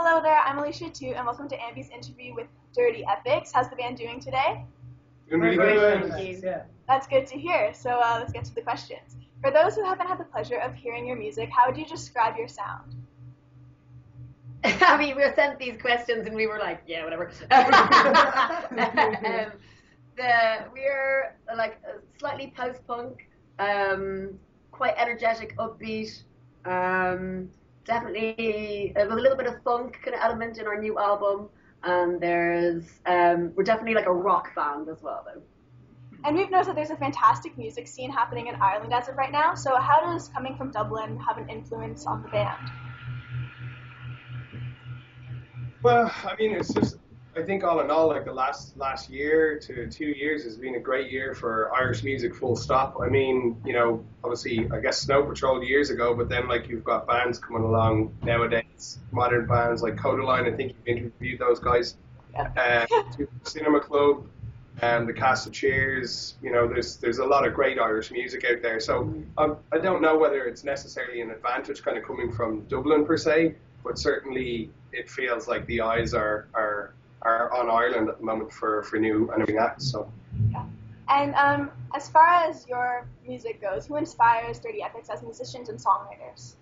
Hello there, I'm Alicia Atout, and welcome to Ambi's interview with Dirty Epics. How's the band doing today? Doing really good. Yeah. That's good to hear. So uh, let's get to the questions. For those who haven't had the pleasure of hearing your music, how would you describe your sound? I mean, we were sent these questions and we were like, yeah, whatever. um, the, we're like slightly post-punk, um, quite energetic, upbeat. Um, definitely uh, a little bit of funk kind of element in our new album. And there's um, we're definitely like a rock band as well, though. And we've noticed that there's a fantastic music scene happening in Ireland as of right now. So how does coming from Dublin have an influence on the band? Well, I mean, it's just, I think all in all, like the last last year to two years has been a great year for Irish music, full stop. I mean, you know, obviously, I guess Snow Patrol years ago, but then like you've got bands coming along nowadays, modern bands like Kodaline. I think you've interviewed those guys. Uh, Cinema Club, and the cast of Cheers. You know, there's there's a lot of great Irish music out there. So um, I don't know whether it's necessarily an advantage, kind of coming from Dublin per se, but certainly it feels like the eyes are are are on Ireland at the moment for for new and new acts. So. Yeah. And um, as far as your music goes, who inspires Dirty Epics as musicians and songwriters?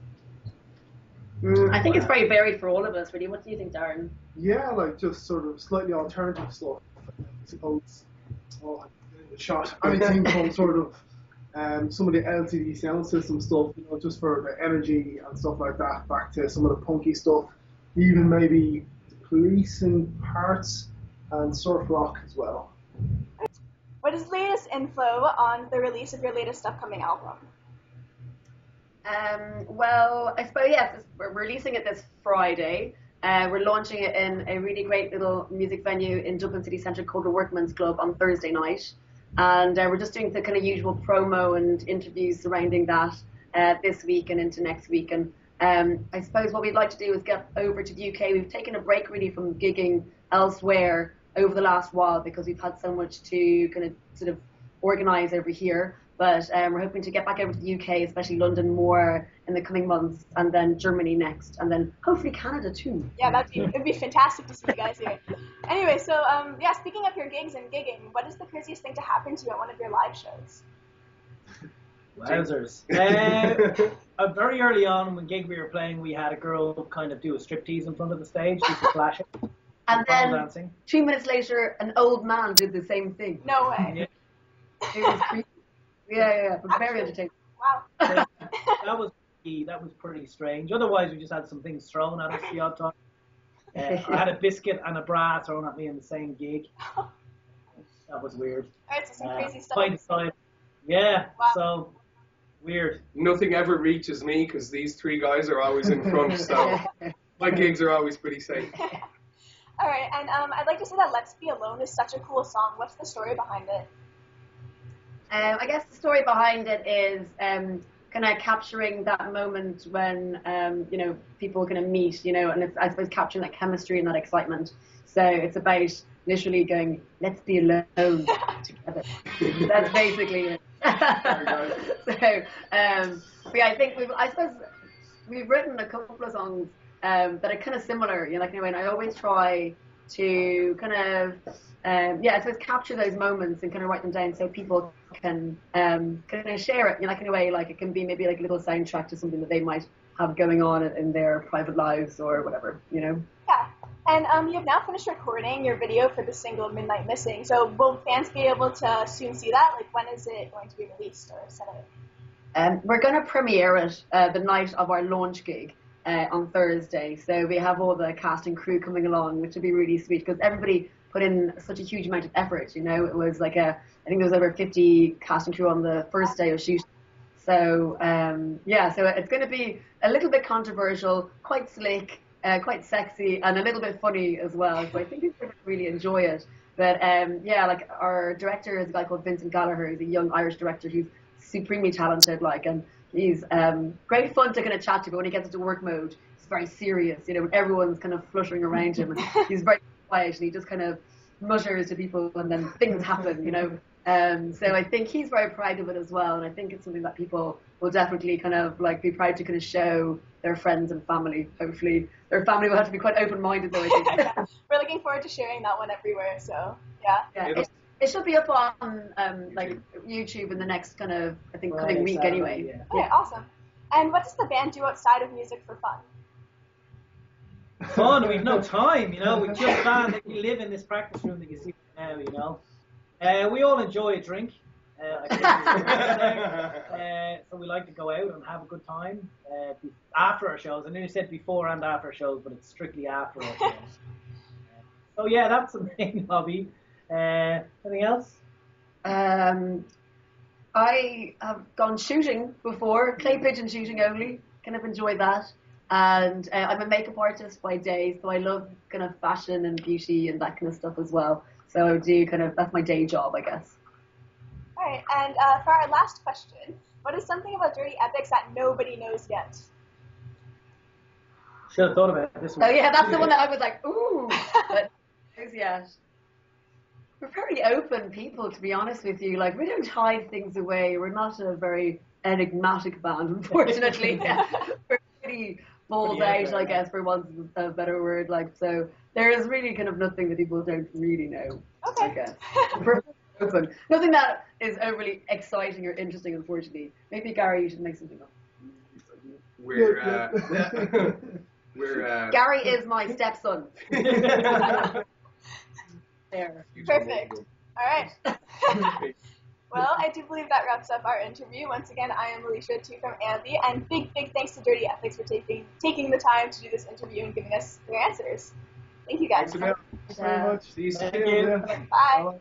Mm, I think it's very varied for all of us, really. What do you think, Darren? Yeah, like just sort of slightly alternative stuff. I suppose. Oh, the shot. Anything from sort of um, some of the LCD Soundsystem stuff, you know, just for the energy and stuff like that, back to some of the punky stuff. Even maybe the police in parts and surf rock as well. What is the latest info on the release of your latest upcoming album? Um, well, I suppose yes, we're releasing it this Friday. Uh, we're launching it in a really great little music venue in Dublin City Centre called the Workman's Club on Thursday night. And uh, we're just doing the kind of usual promo and interviews surrounding that uh, this week and into next week. And um, I suppose what we'd like to do is get over to the UK. We've taken a break really from gigging elsewhere over the last while because we've had so much to kind of sort of organise over here. But um, we're hoping to get back over to the UK, especially London, more in the coming months, and then Germany next, and then hopefully Canada too. Yeah, that'd be it'd be fantastic to see you guys here. Anyway, so um, yeah, speaking of your gigs and gigging, what is the craziest thing to happen to you at one of your live shows? Wowzers. Uh, uh, very early on, when gig we were playing, we had a girl kind of do a striptease in front of the stage, do some flashing, And then dancing. two minutes later, an old man did the same thing. No way. Yeah. It was creepy. Yeah, yeah, yeah, but very entertaining. Wow. that was pretty, that was pretty strange. Otherwise, we just had some things thrown at us the odd time. Uh, I had a biscuit and a bra thrown at me in the same gig. That was weird. Alright, so some Uh, crazy stuff. Find side. Yeah, Wow. so weird. Nothing ever reaches me because these three guys are always in front, so my gigs are always pretty safe. All right, and um, I'd like to say that "Let's Be Alone" is such a cool song. What's the story behind it? Um, I guess the story behind it is um, kind of capturing that moment when um, you know people kind of meet, you know, and it's I suppose capturing that chemistry and that excitement. So it's about literally going, let's be alone together. That's basically it. so, um, yeah, I think we've, I suppose we've written a couple of songs um, that are kind of similar, you know, like anyway, and I always try to kind of, um, yeah, I suppose capture those moments and kind of write them down so people can um, kind of share it, you know, like in a way, like it can be maybe like a little soundtrack to something that they might have going on in their private lives or whatever, you know. And um, you have now finished recording your video for the single "Midnight Missing." So will fans be able to soon see that? Like, when is it going to be released or sent out? Um, we're going to premiere it uh, the night of our launch gig uh, on Thursday. So we have all the cast and crew coming along, which will be really sweet because everybody put in such a huge amount of effort. You know, it was like a, I think there was over 50 cast and crew on the first day of shooting. So um, yeah, so it's going to be a little bit controversial, quite slick, uh, quite sexy, and a little bit funny as well. So I think people really enjoy it. But um, yeah, like our director is a guy called Vincent Gallagher. He's a young Irish director who's supremely talented. Like, and he's um, great fun to kind of chat to. But when he gets into work mode, he's very serious. You know, everyone's kind of fluttering around him, and he's very quiet, and he just kind of mutters to people, and then things happen. You know. Um, so I think he's very proud of it as well, and I think it's something that people will definitely kind of like be proud to kind of show their friends and family. Hopefully, their family will have to be quite open-minded though. I think. We're looking forward to sharing that one everywhere. So yeah. yeah, It'll- it, it should be up on um, like YouTube in the next kind of I think coming Right, week Saturday, anyway. yeah. Okay, awesome. And what does the band do outside of music for fun? fun. We've no time, you know. We just band that we live in this practice room that you see now, you know. Uh, we all enjoy a drink. Uh, I uh, so we like to go out and have a good time uh, be- after our shows. I nearly said before and after shows, but it's strictly after our shows. So yeah, that's the main hobby. Uh, anything else? Um, I have gone shooting before, clay pigeon shooting only. Kind of enjoy that. And uh, I'm a makeup artist by day, so I love kind of fashion and beauty and that kind of stuff as well. So I do kind of that's my day job, I guess. All right, and uh, for our last question, what is something about Dirty Epics that nobody knows yet? Should have thought about this one. Oh yeah, that's the one that I was like, ooh, but yeah. We're very open people, to be honest with you. Like we don't hide things away. We're not a very enigmatic band, unfortunately. We're pretty balls Pretty out out, I guess, for want of a better word. Like so, there is really kind of nothing that people don't really know. I Okay. guess. Open. Nothing that is overly exciting or interesting, unfortunately. Maybe Gary, you should make something up. We're uh, we're uh, Gary is my stepson. There. Perfect. All right. Well, I do believe that wraps up our interview. Once again, I am Alicia Atout, from Ambi, and big, big thanks to Dirty Epics for taking taking the time to do this interview and giving us their answers. Thank you guys. Thanks a bit. Thanks very much. See you soon. Bye. Bye.